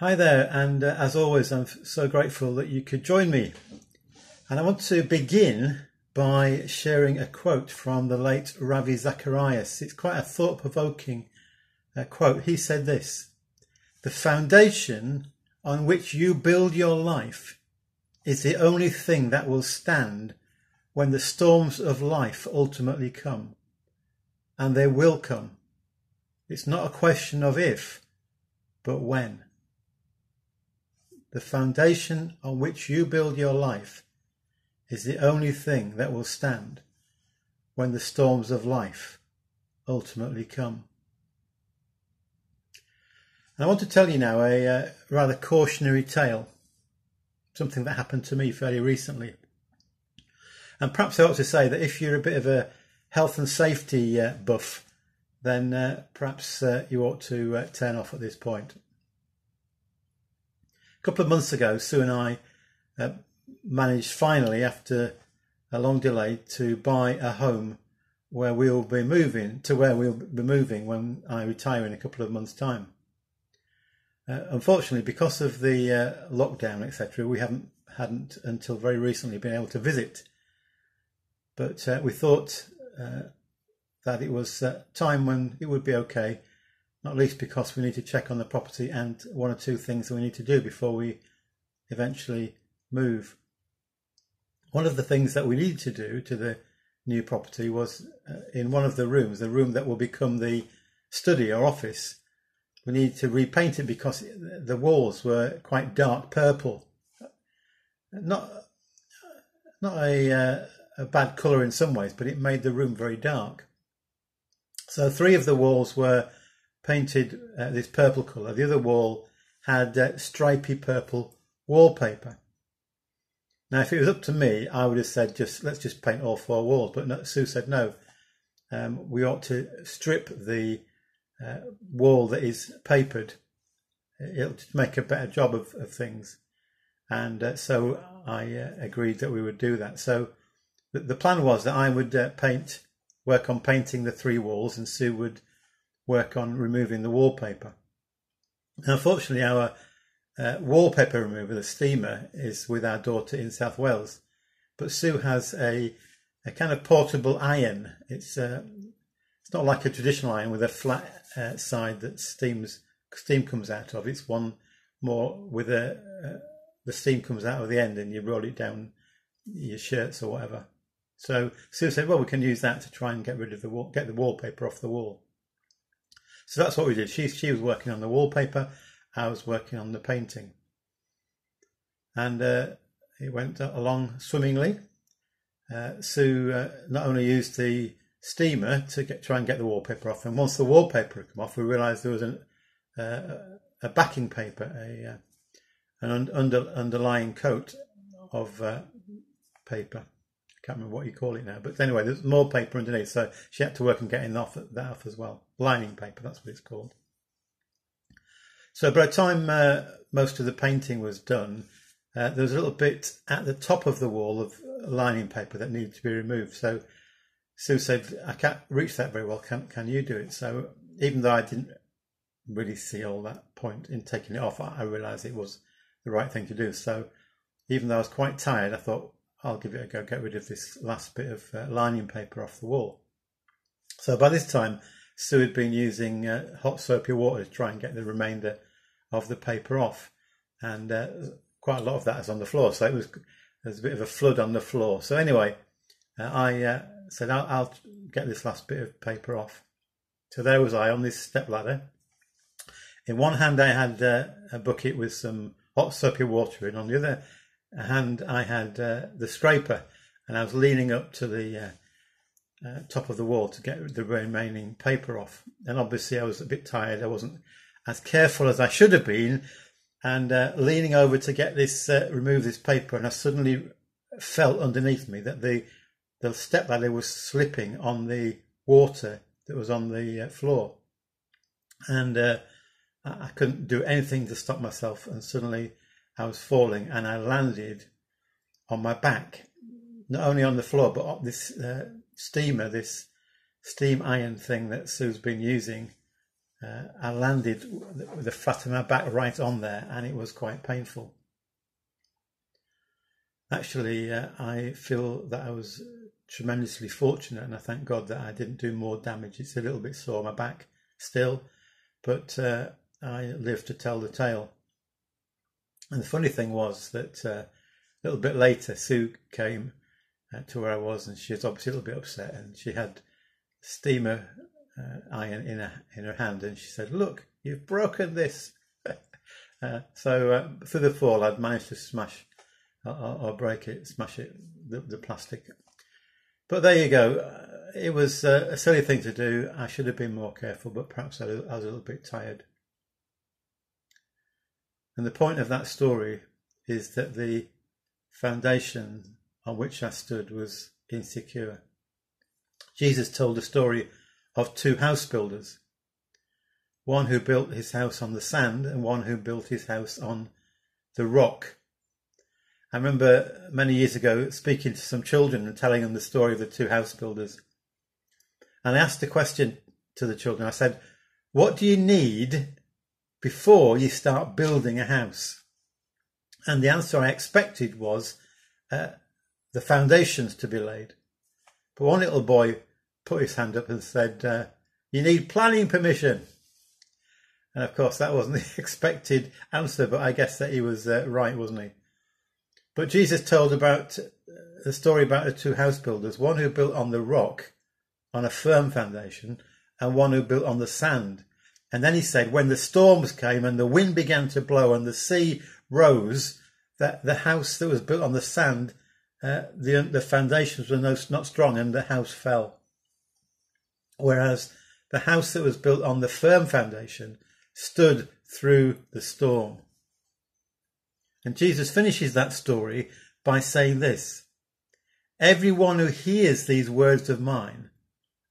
Hi there, and uh, as always, I'm so grateful that you could join me. And I want to begin by sharing a quote from the late Ravi Zacharias. It's quite a thought provoking uh, quote. He said this The foundation on which you build your life is the only thing that will stand when the storms of life ultimately come. And they will come. It's not a question of if, but when. The foundation on which you build your life is the only thing that will stand when the storms of life ultimately come. And I want to tell you now a uh, rather cautionary tale, something that happened to me fairly recently. And perhaps I ought to say that if you're a bit of a health and safety uh, buff, then uh, perhaps uh, you ought to uh, turn off at this point. A couple of months ago, Sue and I uh, managed finally, after a long delay, to buy a home where we'll be moving to where we'll be moving when I retire in a couple of months' time. Uh, unfortunately, because of the uh, lockdown, etc., we haven't hadn't until very recently been able to visit. But uh, we thought uh, that it was uh, time when it would be okay, not least because we need to check on the property and one or two things that we need to do before we eventually move. One of the things that we needed to do to the new property was uh, in one of the rooms, the room that will become the study or office we needed to repaint it because the walls were quite dark purple. Not not a, uh, a bad colour in some ways, but it made the room very dark. So three of the walls were painted uh, this purple colour. The other wall had uh, stripy purple wallpaper. Now, if it was up to me, I would have said just let's just paint all four walls. But no, Sue said no. Um, we ought to strip the uh, wall that is papered. It'll make a better job of, of things. And uh, so I uh, agreed that we would do that. So the, the plan was that I would uh, paint, work on painting the three walls, and Sue would work on removing the wallpaper. Now, unfortunately, our uh, wallpaper remover, the steamer, is with our daughter in South Wales, but Sue has a a kind of portable iron. It's uh, it's not like a traditional iron with a flat uh, side that steams steam comes out of. It's one more with a uh, the steam comes out of the end and you roll it down your shirts or whatever. So Sue said, "Well, we can use that to try and get rid of the wall, get the wallpaper off the wall." So that's what we did. She she was working on the wallpaper, I was working on the painting, and uh, it went along swimmingly. Uh, Sue uh, not only used the steamer to get, try and get the wallpaper off. And once the wallpaper had come off, we realised there was an, uh, a backing paper, a uh, an un- under, underlying coat of uh, paper. Can't remember what you call it now, but anyway, there's more paper underneath, so she had to work on getting off that off as well. Lining paper, that's what it's called. So by the time uh, most of the painting was done, uh, there was a little bit at the top of the wall of lining paper that needed to be removed. So Sue said, I can't reach that very well. Can, can you do it? So even though I didn't really see all that point in taking it off, I, I realised it was the right thing to do. So even though I was quite tired, I thought, I'll give it a go, get rid of this last bit of uh, lining paper off the wall. So by this time, Sue had been using uh, hot soapy water to try and get the remainder of the paper off. And uh, quite a lot of that is on the floor. So it was, there's a bit of a flood on the floor. So anyway, uh, I uh, said, I'll, I'll, get this last bit of paper off. So there was I on this step ladder. In one hand, I had uh, a bucket with some hot soapy water in. On the other hand, I had uh, the scraper, and I was leaning up to the uh, uh, top of the wall to get the remaining paper off. And obviously, I was a bit tired. I wasn't as careful as I should have been, and uh, leaning over to get this remove this paper, and I suddenly felt underneath me that the the step ladder was slipping on the water that was on the uh, floor. And uh, I couldn't do anything to stop myself. And suddenly I was falling and I landed on my back, not only on the floor, but on this uh, steamer, this steam iron thing that Sue's been using uh, I landed with the flat of my back right on there, and it was quite painful. Actually, uh, I feel that I was tremendously fortunate, and I thank God that I didn't do more damage. It's a little bit sore my back still, but uh, I live to tell the tale. And the funny thing was that uh, a little bit later, Sue came uh, to where I was, and she was obviously a little bit upset, and she had steamer uh, iron in her in her hand, and she said, "Look, you've broken this." uh, so uh, through the fall, I'd managed to smash or, or break it, smash it, the, the, plastic. But there you go. It was uh, a silly thing to do. I should have been more careful, but perhaps I was a little bit tired. And the point of that story is that the foundation on which I stood was insecure. Jesus told the story of two house builders one who built his house on the sand and one who built his house on the rock. I remember many years ago speaking to some children and telling them the story of the two house builders. And I asked a question to the children. I said, What do you need before you start building a house? And the answer I expected was uh, the foundations to be laid. But one little boy put his hand up and said, uh, You need planning permission. And of course, that wasn't the expected answer, but I guess that he was uh, right, wasn't he? But Jesus told about uh, the story about the two house builders one who built on the rock, on a firm foundation, and one who built on the sand. And then he said, when the storms came and the wind began to blow and the sea rose, that the house that was built on the sand, uh, the the foundations were no, not strong and the house fell. Whereas the house that was built on the firm foundation stood through the storm. And Jesus finishes that story by saying this Everyone who hears these words of mine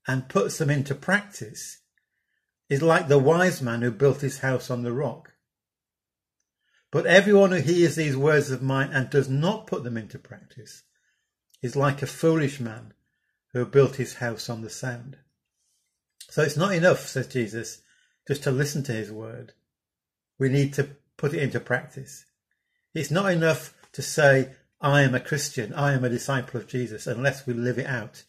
and puts them into practice is like the wise man who built his house on the rock. But everyone who hears these words of mine and does not put them into practice is like a foolish man who built his house on the sand. So it's not enough, says Jesus, just to listen to his word. We need to put it into practice. It's not enough to say, I am a Christian, I am a disciple of Jesus, unless we live it out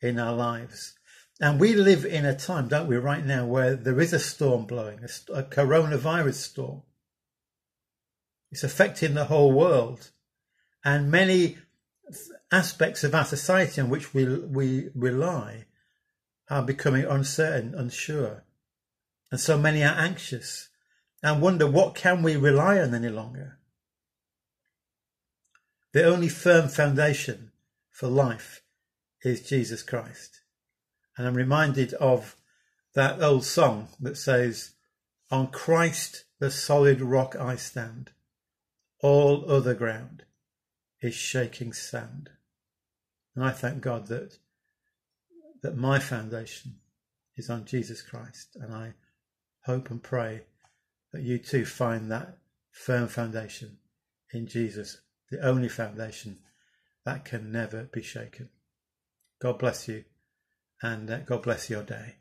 in our lives. And we live in a time, don't we, right now, where there is a storm blowing, a, a coronavirus storm. It's affecting the whole world. And many aspects of our society on which we, we rely are becoming uncertain, unsure. And so many are anxious and wonder what can we rely on any longer? The only firm foundation for life is Jesus Christ. And I'm reminded of that old song that says, On Christ the solid rock I stand, all other ground is shaking sand. And I thank God that that my foundation is on Jesus Christ. And I hope and pray that you too find that firm foundation in Jesus, the only foundation that can never be shaken. God bless you and uh, God bless your day.